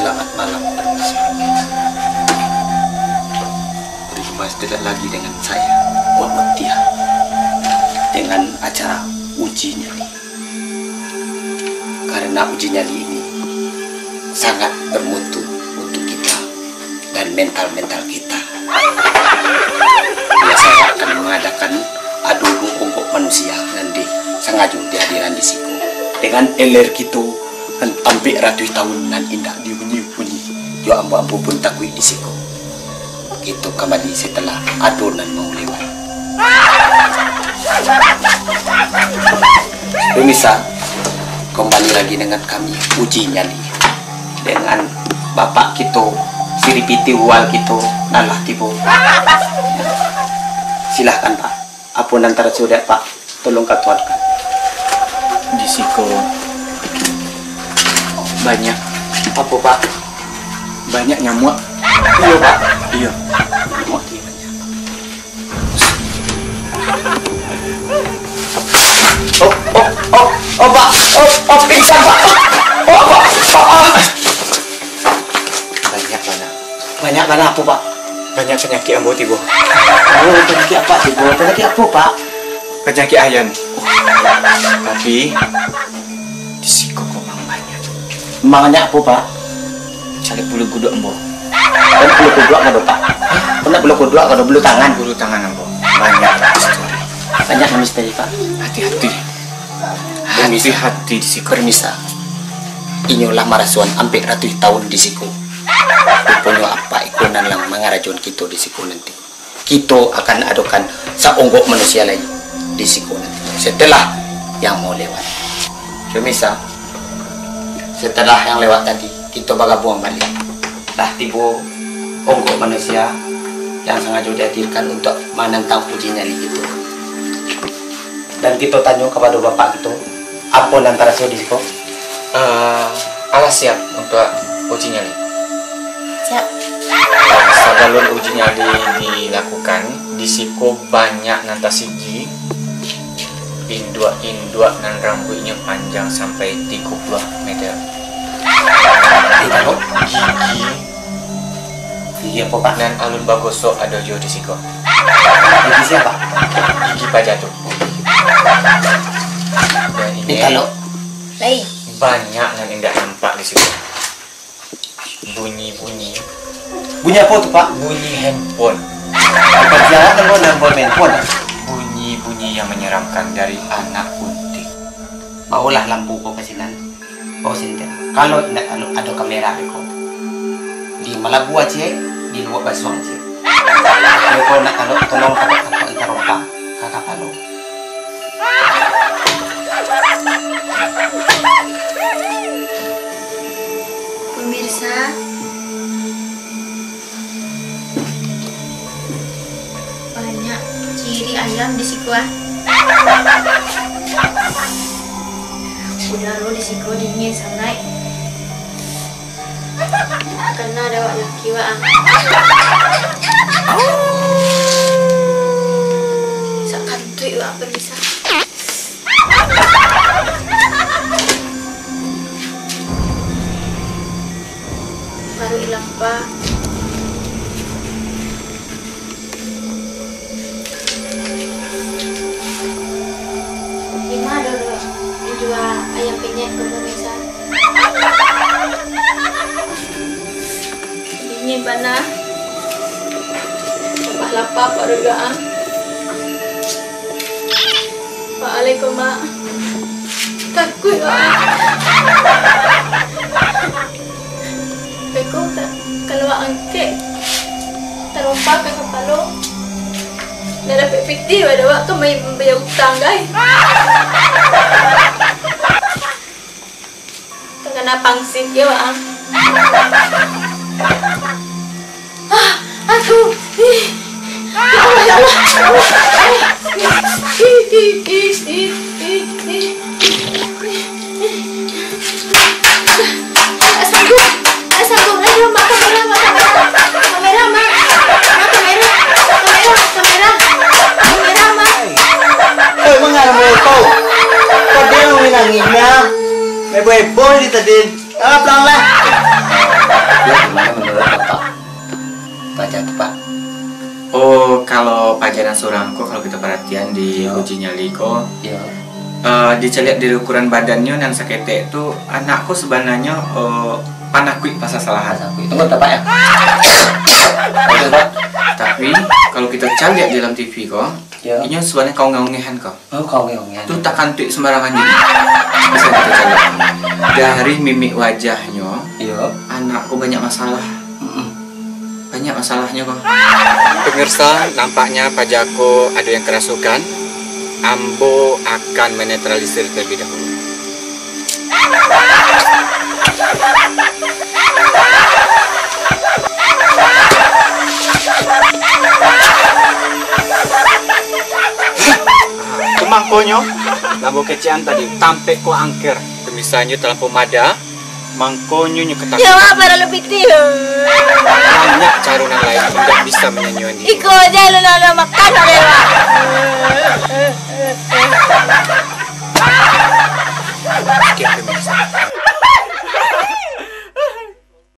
Selamat malam Mas. Berjumpa tidak lagi dengan saya, Wak Mutia. Dengan acara uji nyali. Karena uji nyali ini sangat bermutu untuk kita dan mental-mental kita. Ya, saya akan mengadakan adu untuk manusia nanti sengaja dihadiran di siku dengan eler gitu dan tampik ratus tahun nan indah dibunyi-bunyi yo ambu-ambu pun takui di siku itu kembali setelah adonan mau lewat. Pemirsa, kembali lagi dengan kami uji nyali. Dengan bapak kita siripiti wal kita nalah tibo silahkan pak. Apa antara sudah pak. Tolong katuankan. Di siko banyak. Apa pak? Banyak nyamuk. Iya pak. Iya. Nyamuk dia banyak. oh oh oh oh pak. Oh oh pingsan pak. Oh pak pak ah. banyak banyak banyak banget apa pak? Banyak penyakit ambo tibo oh penyakit apa tibo penyakit apa pak? Penyakit ayan. Tapi Mangannya apa pak? Cari bulu guduk ambo kan bulu kudua kan pak. Pernah bulu kudua kan bulu tangan. Bulu tangan ambo banyak misteri banyak misteri pak hati-hati. Hati-hati di siko permisa. Inyolah marasuan ampe ratus tahun di siku. Rupanya apa ikonan lang mangarajon kita di siku nanti. Kita akan adokan saonggok manusia lagi di siku nanti. Setelah yang mau lewat. Permisa setelah yang lewat tadi kita bakal buang balik. Lah tibo onggok manusia yang sengaja dihadirkan untuk menentang uji nyali itu dan kita tanya kepada bapak gitu apa antara sodiko Eh, alas siap untuk uji nyali Siap. Sebelum uji nyali dilakukan di siko banyak nanta siji indua indua dan rambutnya panjang sampai 30 meter. Gigi. Gigi apa pak? Dan alun bagoso ada jo di siko. Gigi siapa? Gigi pajatu dan ini Lain. banyak yang tidak nampak di situ bunyi bunyi bunyi apa tuh pak? Bunyi handphone. Perjalanan kan mau nambah handphone bunyi yang menyeramkan dari anak kunti. Maulah lampu kau kasinan kau sinter kalau tidak kalau ada kamera kau. Di Malabu aja di luar basuang aja. Kalau kau nak kalau tolong ayam di siku ah. Udara di siku dingin sangat. Karena ada wak laki wak ah. Wak baru hilang pak ke pemirsa dingin panas lepas lapar pak juga ah Waalaikum mak takut Beko kalau angket terompak ke kepala. Dah dapat piti pada waktu main membayar hutang guys. Terkena pangsit ya wak. Ah, aduh. Ih. Ya Allah, ya Allah. Buhay-buhay di tadi. Tangap lang lah. Ya gimana menurut Bapak? Baca tuh Pak. Oh, kalau pajaran surangko kalau kita perhatian di Iya. uji nyali ko Ya. eh diceliat dari ukuran badannya dan sekete itu anakku sebenarnya eh, panakui pas salahan. Aku. Tunggu Bapak ya. Oke Pak. Tapi kalau kita cari di dalam TV ko, Ya. ini sebenarnya kau ngaungehan kau. Oh kau ngomongnya. Itu tak kantuk sembarangan jadi. Bisa kita cari. Dari mimik wajahnya, Iya. anakku banyak masalah. Banyak masalahnya kok. Pemirsa, nampaknya pajaku ada yang kerasukan. Ambo akan menetralisir terlebih dahulu. mangkonyo lampu kecian tadi tampek ko angker misalnya telah pemada mangkonyo nyu ketak ya apa lebih tinggi. banyak carunan lain tidak bisa menyanyi. diri iko aja lu nana makan dewa Oke, pemirsa.